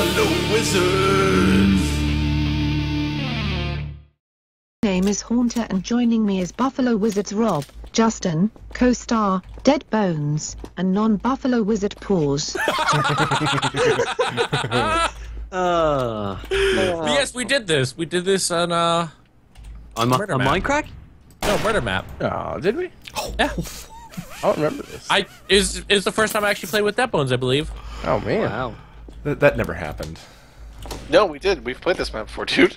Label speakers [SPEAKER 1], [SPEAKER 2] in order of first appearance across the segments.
[SPEAKER 1] Buffalo Wizards.
[SPEAKER 2] name is Haunter and joining me is Buffalo Wizards Rob, Justin, Coestar, Dead Bones, and non-Buffalo Wizard Paws.
[SPEAKER 3] Uh,
[SPEAKER 4] yes, we did this. We did this on uh
[SPEAKER 3] on, my,
[SPEAKER 4] Murder
[SPEAKER 3] on
[SPEAKER 4] map.
[SPEAKER 3] Minecraft?
[SPEAKER 4] no murder map.
[SPEAKER 5] Oh, did we?
[SPEAKER 4] Yeah.
[SPEAKER 5] I don't remember this.
[SPEAKER 4] I is is the first time I actually played with Dead Bones, I believe.
[SPEAKER 5] oh man,
[SPEAKER 3] Wow.
[SPEAKER 6] Th- that never happened.
[SPEAKER 7] No, we did. We've played this map before, dude.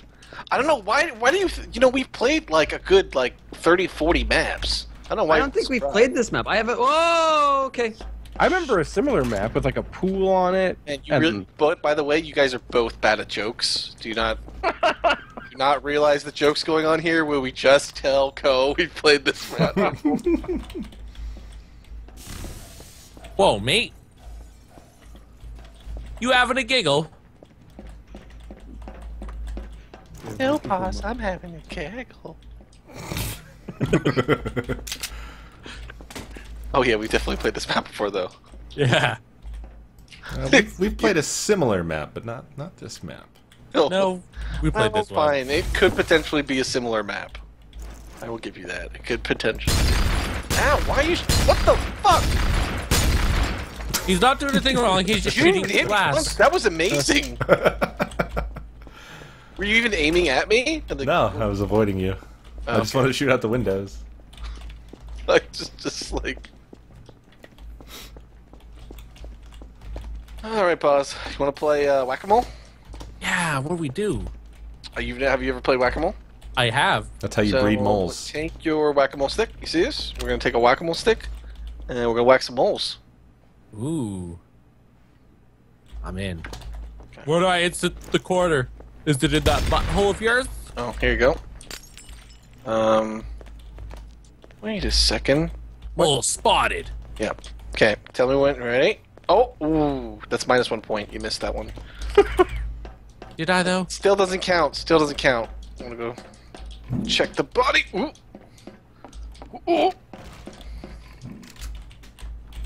[SPEAKER 7] I don't know why. Why do you? You know, we've played like a good like 30, 40 maps. I don't know why.
[SPEAKER 3] I don't think we've played this map. I haven't. Whoa, okay.
[SPEAKER 5] I remember a similar map with like a pool on it.
[SPEAKER 7] And you really, but by the way, you guys are both bad at jokes. Do you not? do not realize the jokes going on here? Will we just tell Co we played this map?
[SPEAKER 4] Whoa, mate. You having a giggle?
[SPEAKER 7] no, boss, I'm having a giggle. oh yeah, we definitely played this map before, though.
[SPEAKER 4] Yeah.
[SPEAKER 6] Uh, we've, we've played a similar map, but not not this map.
[SPEAKER 4] No, we played
[SPEAKER 7] well,
[SPEAKER 4] this one.
[SPEAKER 7] fine. It could potentially be a similar map. I will give you that. It could potentially. Ow! Why are you? What the fuck?
[SPEAKER 4] He's not doing anything wrong. He's just shooting
[SPEAKER 7] even hit once.
[SPEAKER 4] glass.
[SPEAKER 7] That was amazing. Were you even aiming at me? And the-
[SPEAKER 6] No, I was avoiding you. I just wanted to shoot out the windows.
[SPEAKER 7] Like just, just like. All right, pause. You want to play uh, whack-a-mole?
[SPEAKER 4] Yeah, what do we do?
[SPEAKER 7] Are you have you ever played whack-a-mole?
[SPEAKER 4] I have.
[SPEAKER 6] That's how you
[SPEAKER 7] So,
[SPEAKER 6] breed moles.
[SPEAKER 7] Take your whack-a-mole stick. You see this? We're gonna take a whack-a-mole stick, and we're gonna whack some moles.
[SPEAKER 4] Ooh. I'm in. Where do I insert the quarter? Is it in that butthole of yours?
[SPEAKER 7] Oh, here you go. Um, wait a second.
[SPEAKER 4] Oh, spotted.
[SPEAKER 7] Yep. Okay, tell me when. Ready? Oh, ooh, that's minus one point. You missed that one.
[SPEAKER 4] Did I though?
[SPEAKER 7] Still doesn't count. Still doesn't count. I'm gonna go check the body. Ooh. Ooh.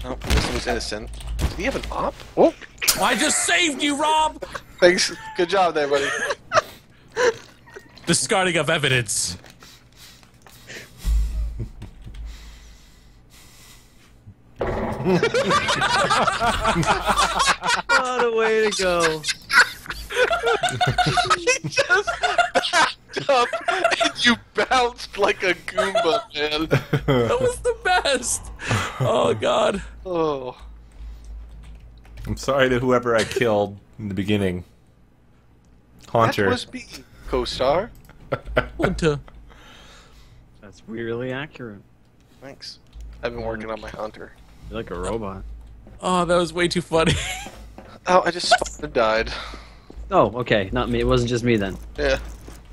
[SPEAKER 7] Oh, this one was innocent. Did he have an op? Oh,
[SPEAKER 4] I just saved you, Rob.
[SPEAKER 7] thanks. Good job there, buddy.
[SPEAKER 4] Discarding of evidence.
[SPEAKER 3] What a way to go.
[SPEAKER 7] he just backed up and you bounced like a Goomba, man.
[SPEAKER 4] That was the best. Oh God.
[SPEAKER 7] Oh.
[SPEAKER 6] I'm sorry to whoever I killed in the beginning. Haunter.
[SPEAKER 7] That was me, Coestar.
[SPEAKER 4] Hunter.
[SPEAKER 3] That's weirdly accurate.
[SPEAKER 7] Thanks. I've been working on my hunter.
[SPEAKER 3] You're like a robot.
[SPEAKER 4] Oh, that was way too funny.
[SPEAKER 7] Oh, I just spawned died.
[SPEAKER 3] Oh, okay. Not me. It wasn't just me then.
[SPEAKER 7] Yeah,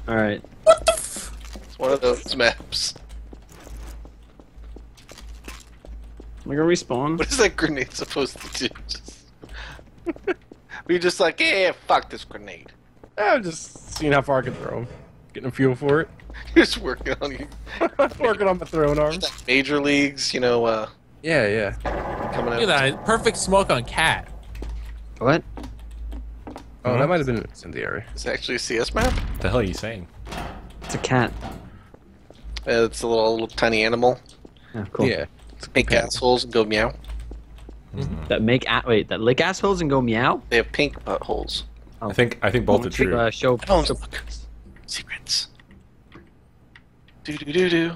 [SPEAKER 3] All right. What the?
[SPEAKER 7] it's one of those maps.
[SPEAKER 3] Am I gonna respawn?
[SPEAKER 7] What is that grenade supposed to do? Just... we just like, yeah, fuck this grenade.
[SPEAKER 5] I'm just seeing how far I can throw him. Getting fuel for it.
[SPEAKER 7] You're just working on you.
[SPEAKER 5] Working on my throwing arms.
[SPEAKER 7] Major leagues, you know, uh,
[SPEAKER 5] Yeah, yeah.
[SPEAKER 7] coming
[SPEAKER 4] Look at that. Perfect smoke on cat.
[SPEAKER 3] What?
[SPEAKER 5] Oh, that might have been an incendiary.
[SPEAKER 7] It's actually a CS map.
[SPEAKER 6] What the hell are you saying?
[SPEAKER 3] It's a cat.
[SPEAKER 7] Uh, it's a little, little tiny animal.
[SPEAKER 3] Yeah, cool.
[SPEAKER 5] Yeah.
[SPEAKER 7] Pink assholes and go meow.
[SPEAKER 3] That make a- wait that lick assholes and go meow.
[SPEAKER 7] They have pink buttholes.
[SPEAKER 6] I think I think both are true.
[SPEAKER 3] Uh, show.
[SPEAKER 7] Don't
[SPEAKER 3] show
[SPEAKER 7] look. Secrets. Do do do do.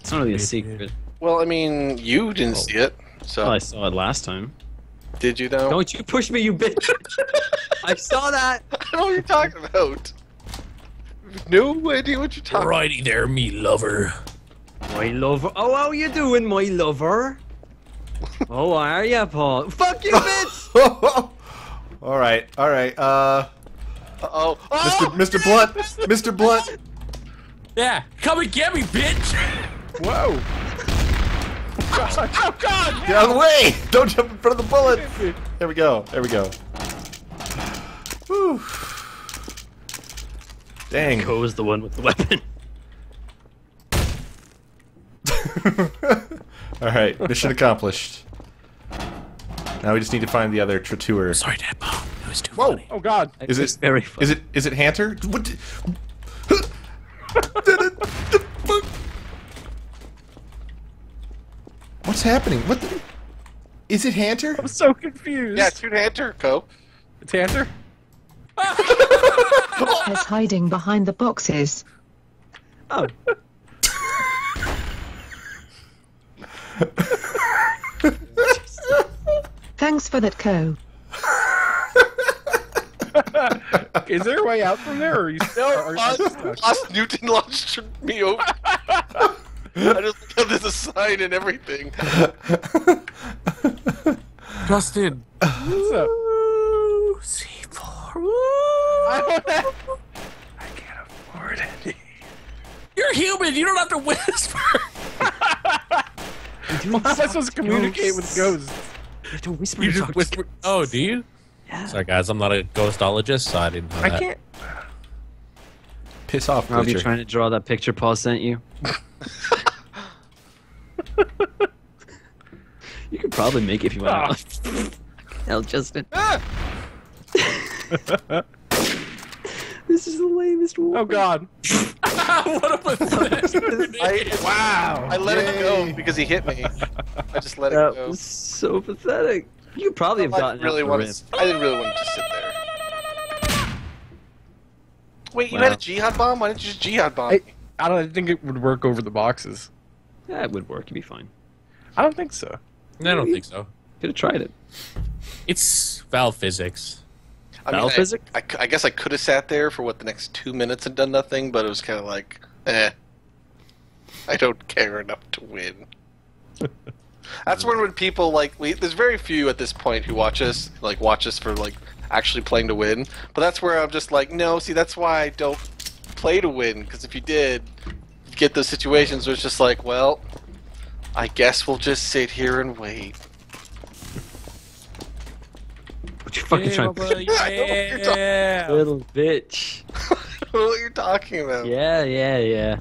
[SPEAKER 3] it's not really a secret.
[SPEAKER 7] Well, I mean, you didn't see it, so
[SPEAKER 3] Well, I saw it last time.
[SPEAKER 7] did you though?
[SPEAKER 3] Don't you push me, you bitch! I saw that.
[SPEAKER 7] I don't know what you're talking about. No idea what you're talking.
[SPEAKER 4] Righty there, me lover.
[SPEAKER 3] My lover. Oh, how you doing, my lover? oh, how are ya, Paul? Fuck you, bitch!
[SPEAKER 6] all right, all right. Uh,
[SPEAKER 7] Uh-oh.
[SPEAKER 6] Mr.
[SPEAKER 7] Oh!
[SPEAKER 6] Mr. Blunt, Mr. Blunt.
[SPEAKER 4] Yeah, come and get me, bitch.
[SPEAKER 5] Whoa!
[SPEAKER 4] Oh God.
[SPEAKER 6] Get out of the way! Don't jump in front of the bullet. There we go. There we go. Whew. Dang.
[SPEAKER 3] Co's the one with the weapon.
[SPEAKER 6] All right, mission accomplished. Now we just need to find the other traitor.
[SPEAKER 4] Sorry, Dad. Oh, it was was too
[SPEAKER 6] Whoa.
[SPEAKER 4] funny.
[SPEAKER 5] Oh God.
[SPEAKER 6] Is
[SPEAKER 3] It's
[SPEAKER 6] it
[SPEAKER 3] very funny.
[SPEAKER 6] Is it is it Hanter? What? the- What's happening? What? The, is it Hanter?
[SPEAKER 5] I'm so confused.
[SPEAKER 7] Yeah, shoot Hunter, Co.
[SPEAKER 5] it's Hunter.
[SPEAKER 2] Is hiding behind the boxes.
[SPEAKER 3] Oh,
[SPEAKER 2] Thanks for that, Co.
[SPEAKER 5] Is there a way out from there? Or are you still? Are you
[SPEAKER 7] Lost,
[SPEAKER 5] stuck?
[SPEAKER 7] Lost Newton launched me over. I just look at there's a sign and everything.
[SPEAKER 4] Justin.
[SPEAKER 5] What's up?
[SPEAKER 4] C4.
[SPEAKER 5] I don't have. I can't afford it.
[SPEAKER 4] You're human. You don't have to whisper.
[SPEAKER 5] How am I supposed to communicate with ghosts?
[SPEAKER 3] you have to whisper.
[SPEAKER 4] You just whisper. Oh, do you?
[SPEAKER 3] Yeah.
[SPEAKER 4] Sorry, guys. I'm not a ghostologist, so I didn't know
[SPEAKER 5] I
[SPEAKER 4] that.
[SPEAKER 5] can't.
[SPEAKER 6] Piss off,
[SPEAKER 3] I'll be
[SPEAKER 6] Glitcher.
[SPEAKER 3] trying to draw that picture Paul sent you. you could probably make it if you want. Ah. Hell, Justin. Ah! this is the lamest one.
[SPEAKER 5] Oh God.
[SPEAKER 4] what a pathetic.
[SPEAKER 7] I,
[SPEAKER 5] Wow.
[SPEAKER 7] I let it go because he hit me. I just let it
[SPEAKER 3] That
[SPEAKER 7] go.
[SPEAKER 3] was so pathetic. You could probably have gotten
[SPEAKER 7] really
[SPEAKER 3] out
[SPEAKER 7] want to. I didn't really want to just sit there. Wait, you
[SPEAKER 3] Wow.
[SPEAKER 7] had a jihad bomb? Why didn't you just jihad bomb?
[SPEAKER 5] I,
[SPEAKER 7] me?
[SPEAKER 5] I don't I think it would work over the boxes.
[SPEAKER 3] Yeah, it would work. You'd be fine.
[SPEAKER 5] I don't think so.
[SPEAKER 4] I don't think so.
[SPEAKER 3] Could have tried it.
[SPEAKER 4] It's valve physics.
[SPEAKER 7] I mean, I. I, I guess I could have sat there for what the next two minutes and done nothing, but it was kind of like, eh. I don't care enough to win. That's when when people like we. There's very few at this point who watch us like watch us for like actually playing to win. But that's where I'm just like, no. See, that's why I don't play to win. Because if you did, you get those situations where it's just like, well, I guess we'll just sit here and wait.
[SPEAKER 3] What you fucking
[SPEAKER 4] Yeah,
[SPEAKER 3] trying
[SPEAKER 4] brother,
[SPEAKER 7] I what you're
[SPEAKER 4] yeah.
[SPEAKER 3] Little bitch.
[SPEAKER 7] I don't what you're talking about.
[SPEAKER 3] Yeah, yeah, yeah.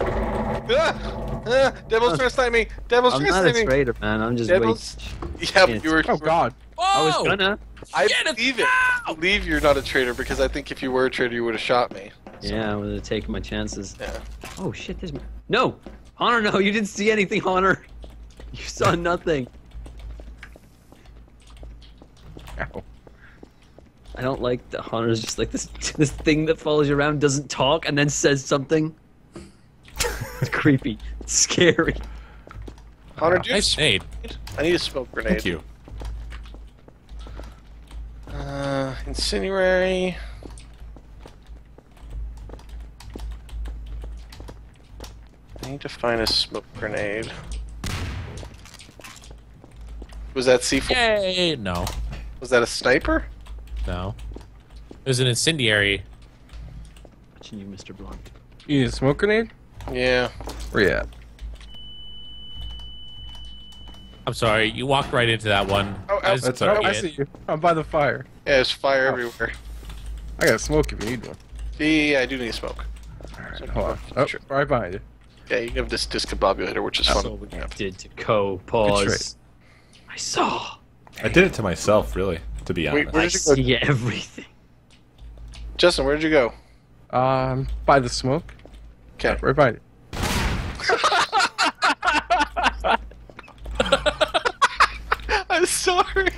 [SPEAKER 7] Ah, ah, devil's trying to snipe me. Devil's
[SPEAKER 3] I'm not a
[SPEAKER 7] me.
[SPEAKER 3] traitor, man. I'm just
[SPEAKER 7] Devil's.
[SPEAKER 3] waiting.
[SPEAKER 7] Yeah, but you were.
[SPEAKER 5] Oh God.
[SPEAKER 3] I was gonna.
[SPEAKER 7] I
[SPEAKER 4] Get
[SPEAKER 7] believe it. I believe you're not a traitor because I think if you were a traitor, you would have shot me.
[SPEAKER 3] Yeah, I would have taken my chances.
[SPEAKER 7] Yeah.
[SPEAKER 3] Oh shit, there's no, Hunter. No, you didn't see anything, Hunter. You saw nothing.
[SPEAKER 5] Ow.
[SPEAKER 3] I don't like the Hunter's just like this this thing that follows you around, doesn't talk, and then says something. It's creepy. It's scary.
[SPEAKER 7] Hunter, do you
[SPEAKER 4] Nice nade.
[SPEAKER 7] I need a smoke grenade.
[SPEAKER 6] Thank you.
[SPEAKER 7] Uh, incendiary. I need to find a smoke grenade. Was that C4?
[SPEAKER 4] Yay! No,
[SPEAKER 7] Was that a sniper?
[SPEAKER 4] no. It was an incendiary.
[SPEAKER 3] Watching you, Mr. Blunt.
[SPEAKER 5] You need a smoke grenade?
[SPEAKER 7] Yeah.
[SPEAKER 5] Where you at?
[SPEAKER 4] I'm sorry, you walked right into that one.
[SPEAKER 7] Oh,
[SPEAKER 4] I was
[SPEAKER 6] that's
[SPEAKER 5] Oh,
[SPEAKER 6] alright.
[SPEAKER 5] I see you. I'm by the fire.
[SPEAKER 7] Yeah, there's fire oh. everywhere.
[SPEAKER 5] I got smoke if you need one.
[SPEAKER 7] Yeah, yeah, I do need smoke.
[SPEAKER 5] Alright, hold on. Oh,
[SPEAKER 7] Sure.
[SPEAKER 5] right behind you.
[SPEAKER 7] Okay, you have this discombobulator, which is fun.
[SPEAKER 3] So what you did to Co. Pause. I saw.
[SPEAKER 6] I did it to myself, really. To be
[SPEAKER 7] Wait,
[SPEAKER 6] honest.
[SPEAKER 7] where
[SPEAKER 3] I
[SPEAKER 7] did you go?
[SPEAKER 3] see everything.
[SPEAKER 7] Justin, where did you go?
[SPEAKER 5] Um, by the smoke.
[SPEAKER 7] Okay.
[SPEAKER 5] Right by it.
[SPEAKER 7] I'm sorry.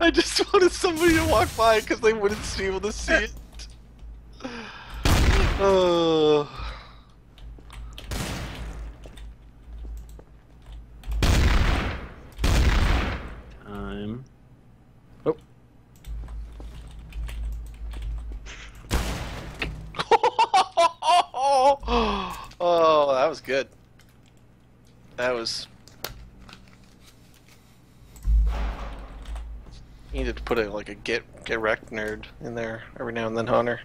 [SPEAKER 7] I just wanted somebody to walk by because they wouldn't be able to see it. Oh.
[SPEAKER 3] Time.
[SPEAKER 7] oh, that was good. That was. You needed to put a like a get get wrecked nerd in there every now and then, Hunter.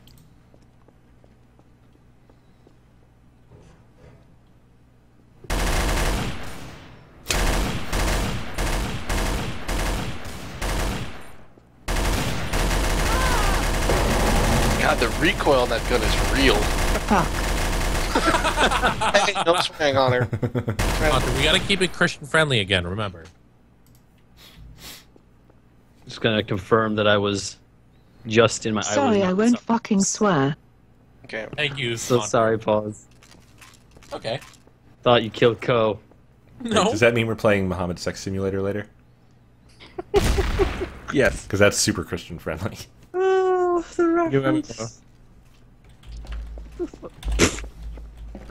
[SPEAKER 7] God, the recoil on that gun is real.
[SPEAKER 2] Fuck.
[SPEAKER 7] hey, no swing, Hunter.
[SPEAKER 4] Hunter, we gotta keep it Christian friendly again. Remember.
[SPEAKER 3] just gonna confirm that I was just in my.
[SPEAKER 2] Sorry,
[SPEAKER 3] was
[SPEAKER 2] I won't
[SPEAKER 3] so-
[SPEAKER 2] fucking swear.
[SPEAKER 7] Okay.
[SPEAKER 4] Thank you.
[SPEAKER 3] So
[SPEAKER 4] Swan.
[SPEAKER 3] sorry, pause.
[SPEAKER 4] Okay.
[SPEAKER 3] Thought you killed Ko.
[SPEAKER 4] No.
[SPEAKER 6] Does that mean we're playing Muhammad Sex Simulator later?
[SPEAKER 5] Yes.
[SPEAKER 6] Because that's super Christian friendly.
[SPEAKER 3] Oh, the
[SPEAKER 5] You
[SPEAKER 3] reference.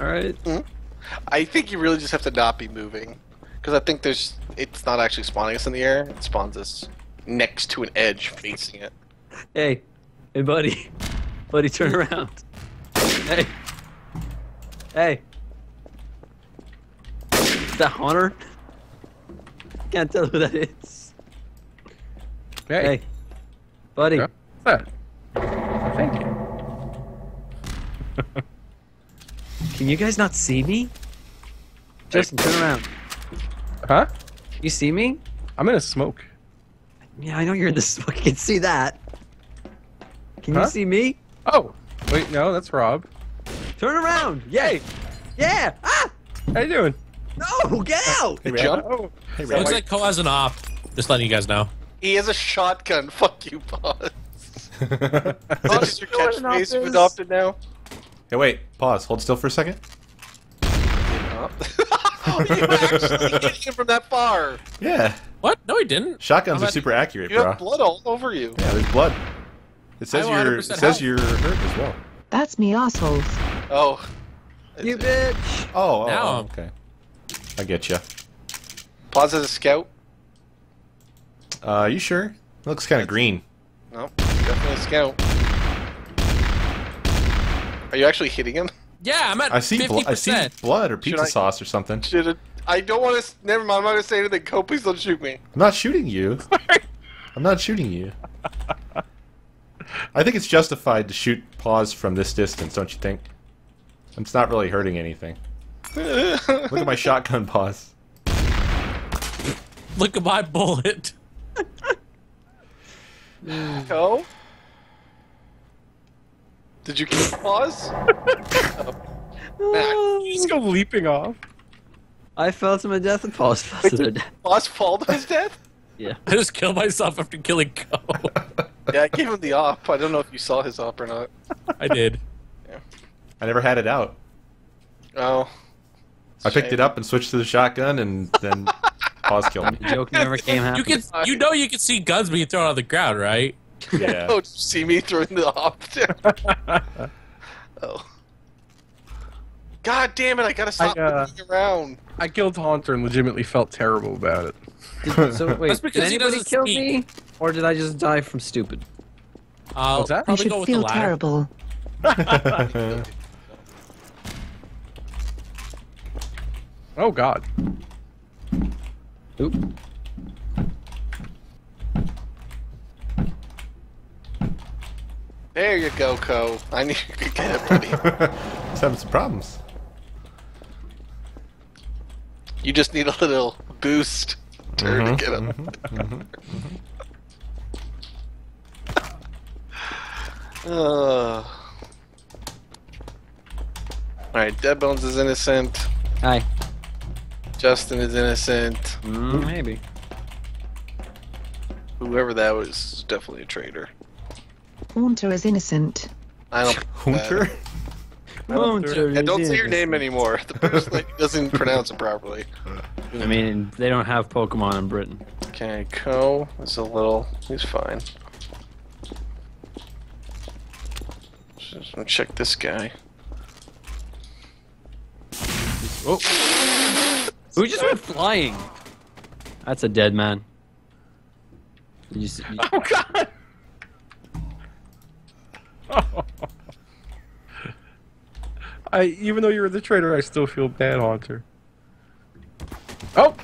[SPEAKER 3] All right. Mm-hmm.
[SPEAKER 7] I think you really just have to not be moving, because I think there's it's not actually spawning us in the air. It spawns us next to an edge facing it.
[SPEAKER 3] Hey, hey, buddy, buddy, turn around. Hey, hey. Is that Hunter? Can't tell who that is.
[SPEAKER 5] Hey.
[SPEAKER 3] Hey, buddy.
[SPEAKER 5] Yeah. Thank you.
[SPEAKER 3] Can you guys not see me? Justin, turn around.
[SPEAKER 5] Huh?
[SPEAKER 3] You see me?
[SPEAKER 5] I'm in a smoke.
[SPEAKER 3] Yeah, I know you're in the smoke. I can see that. Can
[SPEAKER 5] Huh?
[SPEAKER 3] you see me?
[SPEAKER 5] Oh, wait, no, that's Rob.
[SPEAKER 3] Turn around. Yay. Yeah. Ah!
[SPEAKER 5] How you doing?
[SPEAKER 3] No, get out.
[SPEAKER 7] The jump.
[SPEAKER 5] Oh,
[SPEAKER 6] Hey,
[SPEAKER 4] Looks like Ko has an op. Just letting you guys know.
[SPEAKER 7] He has a shotgun. Fuck you, boss. Is
[SPEAKER 6] hey,
[SPEAKER 7] that just your catchphrase you've adopted now?
[SPEAKER 6] Wait. Pause. Hold still for a second.
[SPEAKER 7] oh, you actually hit him from that far.
[SPEAKER 6] Yeah.
[SPEAKER 4] What? No, he didn't.
[SPEAKER 6] Shotguns
[SPEAKER 4] How
[SPEAKER 6] are super accurate,
[SPEAKER 7] You
[SPEAKER 6] bro.
[SPEAKER 7] have blood all over you.
[SPEAKER 6] Yeah, there's blood. It says you're. It says
[SPEAKER 4] help.
[SPEAKER 6] you're hurt as well.
[SPEAKER 2] That's me assholes.
[SPEAKER 7] Oh.
[SPEAKER 3] You bitch.
[SPEAKER 6] Oh, oh,
[SPEAKER 4] Now
[SPEAKER 6] oh, okay. I get you.
[SPEAKER 7] Pause as a scout.
[SPEAKER 6] Uh, you sure? It looks kind of green.
[SPEAKER 7] No, definitely a scout. Are you actually hitting him?
[SPEAKER 4] Yeah, I'm at
[SPEAKER 6] I see.
[SPEAKER 4] 50%.
[SPEAKER 6] I see blood or pizza
[SPEAKER 7] I-
[SPEAKER 6] sauce or something.
[SPEAKER 7] Should it? I don't want to. Never mind. I'm not gonna say anything. Co, please don't shoot me.
[SPEAKER 6] I'm not shooting you. I'm not shooting you. I think it's justified to shoot pause from this distance, don't you think? It's not really hurting anything. Look at my shotgun pause.
[SPEAKER 4] Look at my bullet.
[SPEAKER 7] Co. Did you kill pause? oh.
[SPEAKER 5] you just go leaping off.
[SPEAKER 3] I fell to my death and Paul's fell to their death.
[SPEAKER 7] Boss fall to his death?
[SPEAKER 3] Yeah.
[SPEAKER 4] I just killed myself after killing Ko.
[SPEAKER 7] Yeah, I gave him the op. I don't know if you saw his op or not.
[SPEAKER 4] I did. Yeah.
[SPEAKER 6] I never had it out.
[SPEAKER 7] Oh.
[SPEAKER 6] I picked it up and switched to the shotgun, and then pause killed me.
[SPEAKER 3] The joke never came happen.
[SPEAKER 4] You can, you know, you can see guns being thrown on the ground, right?
[SPEAKER 6] Yeah.
[SPEAKER 7] Oh, see me throwing the op? oh. God damn it! I gotta stop
[SPEAKER 5] I, uh,
[SPEAKER 7] moving around.
[SPEAKER 5] I killed Haunter and legitimately felt terrible about it.
[SPEAKER 3] So wait,
[SPEAKER 4] because
[SPEAKER 3] did
[SPEAKER 4] he
[SPEAKER 3] anybody kill
[SPEAKER 4] speak.
[SPEAKER 3] me, or did I just die from stupid?
[SPEAKER 4] I'll
[SPEAKER 5] What's that?
[SPEAKER 2] I should
[SPEAKER 4] go with
[SPEAKER 2] feel
[SPEAKER 4] latter.
[SPEAKER 2] terrible.
[SPEAKER 5] Oh God.
[SPEAKER 3] Oop.
[SPEAKER 7] There you go, Co. I knew you could get it, buddy.
[SPEAKER 6] Just having some problems.
[SPEAKER 7] You just need a little boost to,
[SPEAKER 6] Mhm,
[SPEAKER 7] to get him. Mm -hmm, mm -hmm, Uh. Alright, Dead Bones is innocent.
[SPEAKER 3] Hi.
[SPEAKER 7] Justin is innocent.
[SPEAKER 3] Mm, maybe.
[SPEAKER 7] Whoever that was is definitely a traitor.
[SPEAKER 2] Haunter is innocent.
[SPEAKER 7] I don't.
[SPEAKER 6] Hunter?
[SPEAKER 7] Yeah, don't say your name anymore. The person that doesn't pronounce it properly.
[SPEAKER 3] I mean, they don't have Pokemon in Britain.
[SPEAKER 7] Okay, Co is a little. He's fine. Just gonna check this guy. Oh.
[SPEAKER 3] Who just went flying? That's a dead man. You just, you-
[SPEAKER 5] Oh God. I even though you're the traitor, I still feel bad, Haunter. Oh.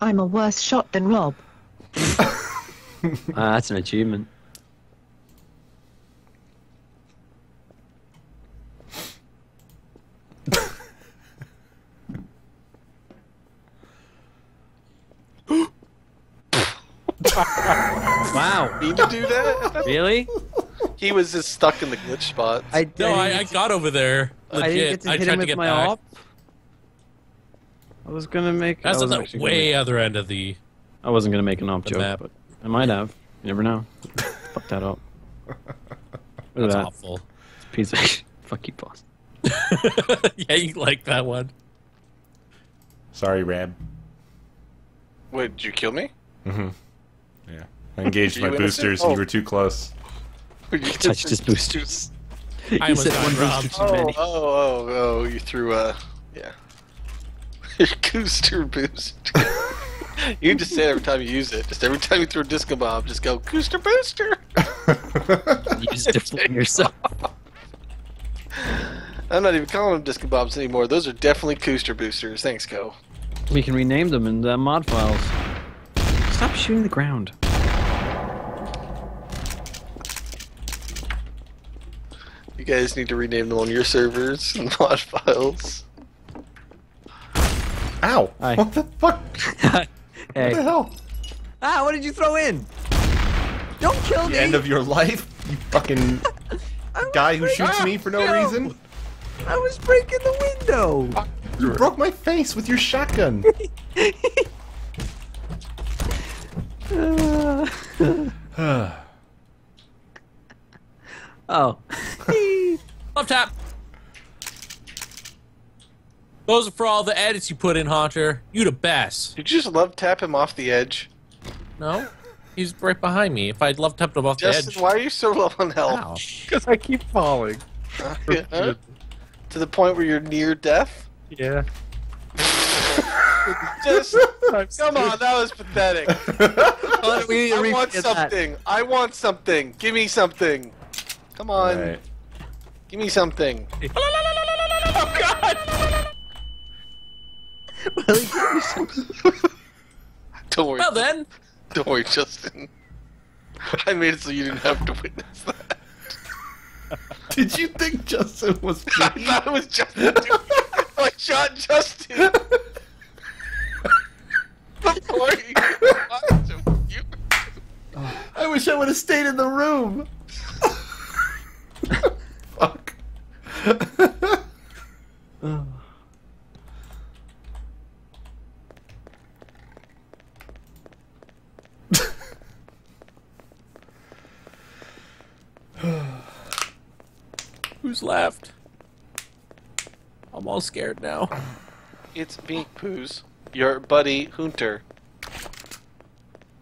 [SPEAKER 2] I'm a worse shot than Rob.
[SPEAKER 3] ah, that's an achievement. wow.
[SPEAKER 7] Need to do that?
[SPEAKER 3] Really?
[SPEAKER 7] he was just stuck in the glitch spot.
[SPEAKER 3] I
[SPEAKER 4] No,
[SPEAKER 3] didn't
[SPEAKER 4] I, I got over there.
[SPEAKER 3] I didn't get to
[SPEAKER 4] I
[SPEAKER 3] hit
[SPEAKER 4] tried
[SPEAKER 3] him
[SPEAKER 4] to
[SPEAKER 3] with
[SPEAKER 4] get
[SPEAKER 3] my
[SPEAKER 4] back.
[SPEAKER 3] op. I was gonna make.
[SPEAKER 4] That's
[SPEAKER 3] I
[SPEAKER 4] at
[SPEAKER 3] was
[SPEAKER 4] the
[SPEAKER 3] actually
[SPEAKER 4] way other end of the.
[SPEAKER 3] I wasn't gonna make an off
[SPEAKER 4] the
[SPEAKER 3] joke,
[SPEAKER 4] map.
[SPEAKER 3] but I might have. You never know. Fuck that up. Look
[SPEAKER 4] That's
[SPEAKER 3] that
[SPEAKER 4] awful.
[SPEAKER 3] piece of. Fuck you, boss.
[SPEAKER 4] yeah, you like that one.
[SPEAKER 6] Sorry, Ram.
[SPEAKER 7] Wait, did you kill me?
[SPEAKER 6] Mm-hmm. Yeah. I engaged my boosters.
[SPEAKER 7] Oh.
[SPEAKER 6] You were too close.
[SPEAKER 7] You
[SPEAKER 3] Touched his boosters.
[SPEAKER 4] I
[SPEAKER 3] you
[SPEAKER 4] was
[SPEAKER 3] said one
[SPEAKER 4] robbed.
[SPEAKER 3] booster too
[SPEAKER 7] Oh,
[SPEAKER 3] many.
[SPEAKER 7] oh, oh, oh! You threw a yeah. Your Cooster boost. you can just say it every time you use it. Just every time you throw a disco bomb, just go Cooster booster.
[SPEAKER 3] You just deflate yourself.
[SPEAKER 7] I'm not even calling them disco bombs anymore. Those are definitely Cooster boosters. Thanks, Go.
[SPEAKER 3] We can rename them in the mod files. Stop shooting the ground.
[SPEAKER 7] You guys need to rename them on your servers and mod files.
[SPEAKER 6] Ow!
[SPEAKER 3] Hi.
[SPEAKER 6] What the fuck? What the hell?
[SPEAKER 3] Ah, what did you throw in? Don't kill me.
[SPEAKER 6] The end of your life? You fucking guy who shoots me for no
[SPEAKER 3] No.
[SPEAKER 6] reason?
[SPEAKER 3] I was breaking the window.
[SPEAKER 6] You broke my face with your shotgun.
[SPEAKER 3] oh.
[SPEAKER 4] Love tap. Those are for all the edits you put in, Haunter. You the best.
[SPEAKER 7] Did you just love tap him off the edge?
[SPEAKER 4] No, he's right behind me. If I'd love tap him off the
[SPEAKER 7] Justin,
[SPEAKER 4] edge.
[SPEAKER 7] why are you so low on health?
[SPEAKER 5] Because I keep falling.
[SPEAKER 7] Huh? To the point where you're near death?
[SPEAKER 5] Yeah.
[SPEAKER 7] Just come on, that was pathetic.
[SPEAKER 3] we
[SPEAKER 7] I want
[SPEAKER 3] repeat that?
[SPEAKER 7] something. I want something. Give me something. Come on,
[SPEAKER 6] Alright.
[SPEAKER 7] Give me something.
[SPEAKER 4] Oh God!
[SPEAKER 7] Don't worry.
[SPEAKER 4] Well then,
[SPEAKER 7] Don't worry, Justin. I made it so you didn't have to witness that.
[SPEAKER 6] Did you think Justin was
[SPEAKER 7] I thought it was Justin. doing. I shot Justin. Before you watched
[SPEAKER 6] I wish I would have stayed in the room. Fuck.
[SPEAKER 4] who's left? I'm all scared now.
[SPEAKER 7] It's me, Poos. Your buddy, Hunter.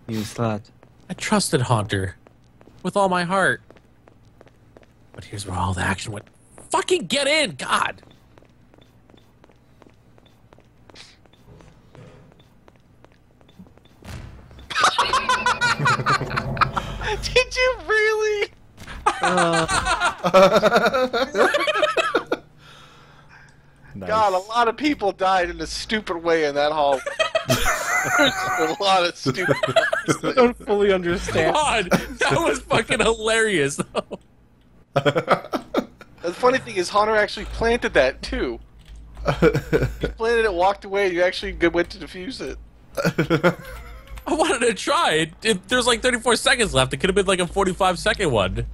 [SPEAKER 3] You slut.
[SPEAKER 4] I trusted Haunter with all my heart. But here's where all the action went. Fucking get in, God!
[SPEAKER 7] Did you really?
[SPEAKER 6] Nice.
[SPEAKER 7] God, a lot of people died in a stupid way in that hall. There's a lot of stupid.
[SPEAKER 5] I don't fully understand.
[SPEAKER 4] God, that was fucking hilarious, though.
[SPEAKER 7] The funny thing is, Hunter actually planted that too. He planted it, walked away, you actually good- went to defuse it.
[SPEAKER 4] I wanted to try. It, it, there's like 34 seconds left. It could have been like a 45 second one.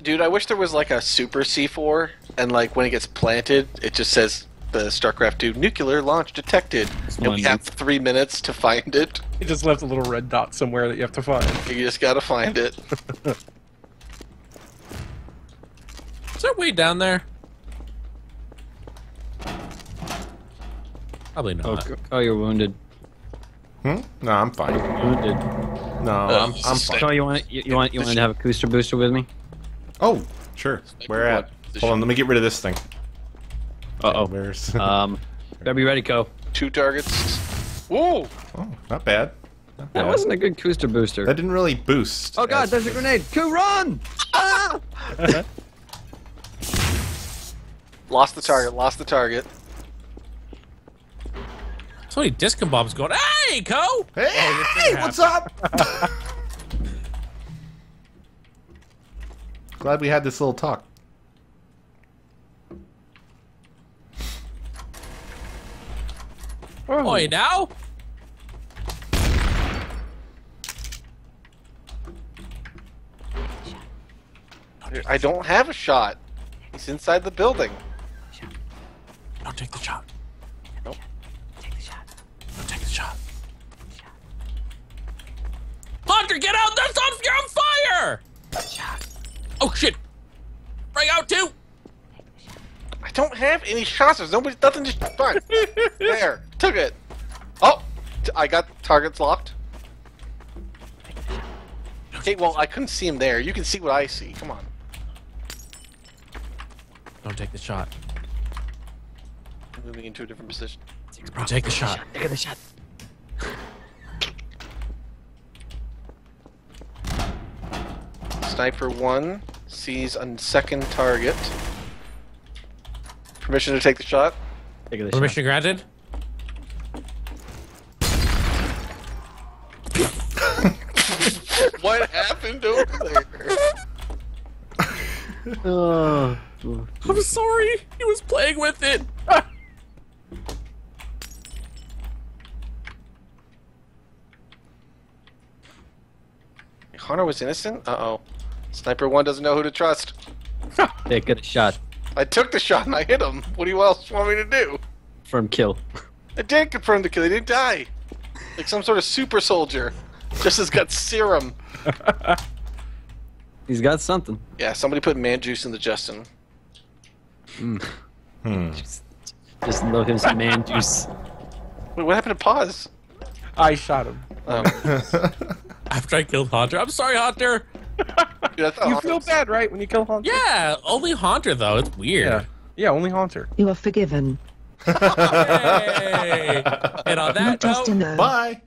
[SPEAKER 7] Dude, I wish there was like a super C4, and like when it gets planted, it just says the StarCraft 2 nuclear launch detected. And we have three minutes to find it.
[SPEAKER 5] It just left a little red dot somewhere that you have to find.
[SPEAKER 7] You just gotta find it.
[SPEAKER 4] Is there way down there? Probably
[SPEAKER 3] Oh,
[SPEAKER 4] not.
[SPEAKER 3] g- oh, you're wounded.
[SPEAKER 6] Hmm? No, I'm fine.
[SPEAKER 3] Wounded.
[SPEAKER 6] No, I'm, I'm fine.
[SPEAKER 3] So you want you, you want you want to have a booster booster with me?
[SPEAKER 6] Oh, sure. Where at? Hold on, let me get rid of this thing.
[SPEAKER 3] Uh oh.
[SPEAKER 6] Where's?
[SPEAKER 3] Um, better be ready, Co.
[SPEAKER 7] Two targets. Whoa!
[SPEAKER 6] oh, not bad. Not
[SPEAKER 3] That
[SPEAKER 6] bad.
[SPEAKER 3] wasn't a good booster booster.
[SPEAKER 6] That didn't really boost.
[SPEAKER 3] Oh god, there's a grenade. Co, run! Ah!
[SPEAKER 7] Lost the target, lost the target.
[SPEAKER 4] So many disco bombs going. Hey, Co!
[SPEAKER 6] Oh, hey, hey, what's up? Glad we had this little talk.
[SPEAKER 4] Boy, oh. now?
[SPEAKER 7] I don't have a shot. He's inside the building
[SPEAKER 4] take the shot.
[SPEAKER 7] Nope.
[SPEAKER 4] Take the shot. No, take the shot. Parker, get out! That's on, you're on fire! Shot. Oh shit! Bring out too!
[SPEAKER 7] I don't have any shots. There's nobody, nothing to fine. there, took it. Oh, I got targets locked. Okay, well, I couldn't see him there. You can see what I see. Come on.
[SPEAKER 4] Don't take the shot.
[SPEAKER 7] Moving into a different position.
[SPEAKER 4] Don't take the shot.
[SPEAKER 3] Take the shot.
[SPEAKER 7] Sniper one sees a second target. Permission to take the shot.
[SPEAKER 3] Take the
[SPEAKER 4] Permission granted?
[SPEAKER 7] What happened over there?
[SPEAKER 3] Oh.
[SPEAKER 4] I'm sorry. He was playing with it.
[SPEAKER 7] Hunter was innocent. Uh oh. Sniper one doesn't know who to trust.
[SPEAKER 3] They get a shot.
[SPEAKER 7] I took the shot and I hit him. What do you else want me to do?
[SPEAKER 3] Firm kill.
[SPEAKER 7] I did confirm the kill. He didn't die. Like some sort of super soldier. Just has got serum.
[SPEAKER 3] He's got something.
[SPEAKER 7] Yeah, somebody put man juice in the Justin.
[SPEAKER 3] Just love his man juice.
[SPEAKER 7] Wait, what happened to pause?
[SPEAKER 5] I shot him.
[SPEAKER 7] Oh,
[SPEAKER 4] After I killed Hunter. I'm sorry, Hunter.
[SPEAKER 7] dude,
[SPEAKER 5] You
[SPEAKER 7] Hunter
[SPEAKER 5] feel bad, right, when you kill Haunter?
[SPEAKER 4] Yeah, only Hunter though. It's weird.
[SPEAKER 5] Yeah. Yeah, only Haunter.
[SPEAKER 2] You are forgiven.
[SPEAKER 4] Hey! and on that note.
[SPEAKER 6] Bye.